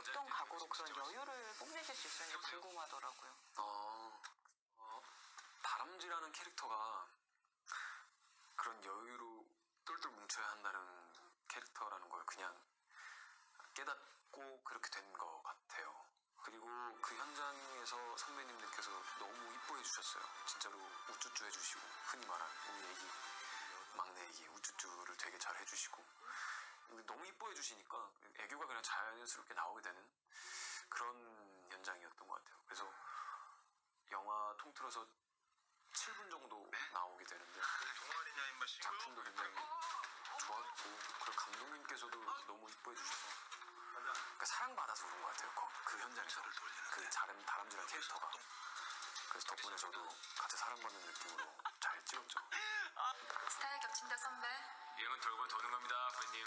어떤 각오로 그런 여유를 뽐내실 수 있었는지 궁금하더라고요. 어, 어, 다람쥐라는 캐릭터가 그런 여유로 똘똘 뭉쳐야 한다는 캐릭터라는 걸 그냥 깨닫고 그렇게 된 것 같아요. 그리고 그 현장에서 선배님들께서 너무 이뻐해 주셨어요. 진짜로 우쭈쭈 해주시고 흔히 말하는 우리 애기 막내 애기 우쭈쭈를 되게 잘 해주시고 근데 너무 이뻐 해 주시니까 애교가 그냥 자연스럽게 나오게 되는 그런 현장이었던 것 같아요. 그래서 영화 통틀어서 7분 정도 나오게 되는데 싱글 작품도 굉장히 좋았고 그리고 감독님께서도 너무 이뻐해 주셔서 그러니까 사랑받아서 그런 것 같아요. 그, 그 현장에서 그 다람, 다람쥐란 캐릭터가 그래서 덕분에 저도 같이 사랑받는 느낌으로 잘 찍었죠. 스타일 겹친다 선배. 유행은 돌고 도는 겁니다, 부님.